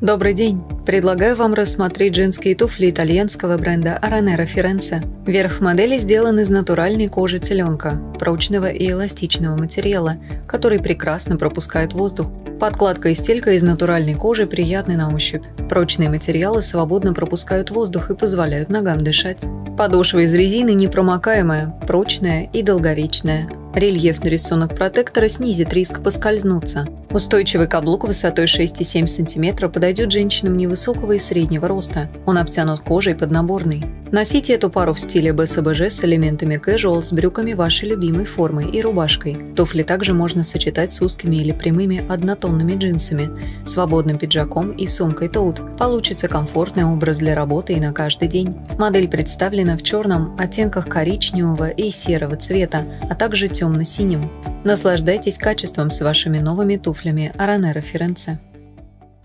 Добрый день! Предлагаю вам рассмотреть женские туфли итальянского бренда Aranera Firenze. Верх модели сделан из натуральной кожи теленка, прочного и эластичного материала, который прекрасно пропускает воздух. Подкладка и стелька из натуральной кожи приятны на ощупь. Прочные материалы свободно пропускают воздух и позволяют ногам дышать. Подошва из резины непромокаемая, прочная и долговечная. Рельефный рисунок протектора снизит риск поскользнуться. Устойчивый каблук высотой 6,7 см подойдет женщинам невысокого и среднего роста. Он обтянут кожей поднаборный. Носите эту пару в стиле БСБЖ с элементами casual с брюками вашей любимой формы и рубашкой. Туфли также можно сочетать с узкими или прямыми однотонными джинсами, свободным пиджаком и сумкой тоут. Получится комфортный образ для работы и на каждый день. Модель представлена в черном, оттенках коричневого и серого цвета, а также темно-синим. Наслаждайтесь качеством с вашими новыми туфлями Аранера Ференце.